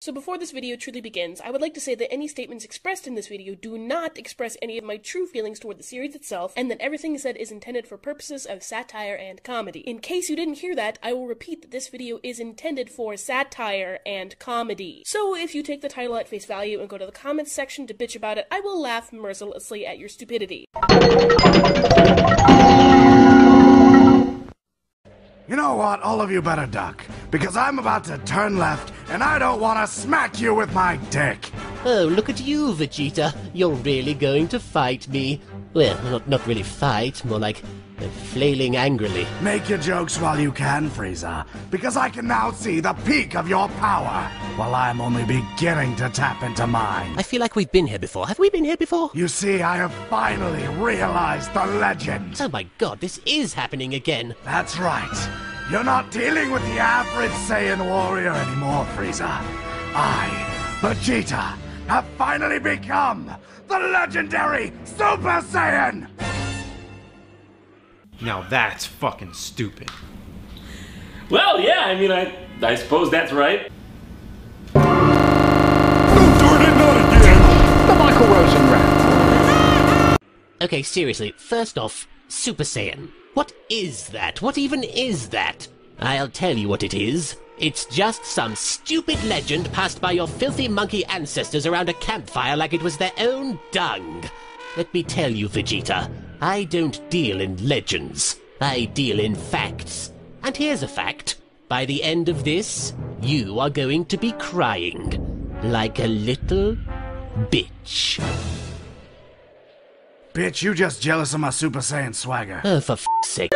So before this video truly begins, I would like to say that any statements expressed in this video do not express any of my true feelings toward the series itself, and that everything said is intended for purposes of satire and comedy. In case you didn't hear that, I will repeat that this video is intended for satire and comedy. So if you take the title at face value and go to the comments section to bitch about it, I will laugh mercilessly at your stupidity. You know what? All of you better duck. Because I'm about to turn left, and I don't want to smack you with my dick. Oh, look at you, Vegeta. You're really going to fight me. Well, not, not really fight, more like uh, flailing angrily. Make your jokes while you can, Frieza. Because I can now see the peak of your power, while I'm only beginning to tap into mine. I feel like we've been here before. Have we been here before? You see, I have finally realized the legend. Oh my god, this is happening again. That's right. You're not dealing with the average Saiyan warrior anymore, Frieza. I, Vegeta, have finally become the legendary Super Saiyan! Now that's fucking stupid. Well, yeah, I mean, I, I suppose that's right. No, Jordan, not again! The Michael Rosen rant. Okay, seriously, first off, Super Saiyan. What is that? What even is that? I'll tell you what it is. It's just some stupid legend passed by your filthy monkey ancestors around a campfire like it was their own dung. Let me tell you, Vegeta, I don't deal in legends. I deal in facts. And here's a fact. By the end of this, you are going to be crying. Like a little bitch. Bitch, you just jealous of my Super Saiyan swagger. Oh, for f***'s sake.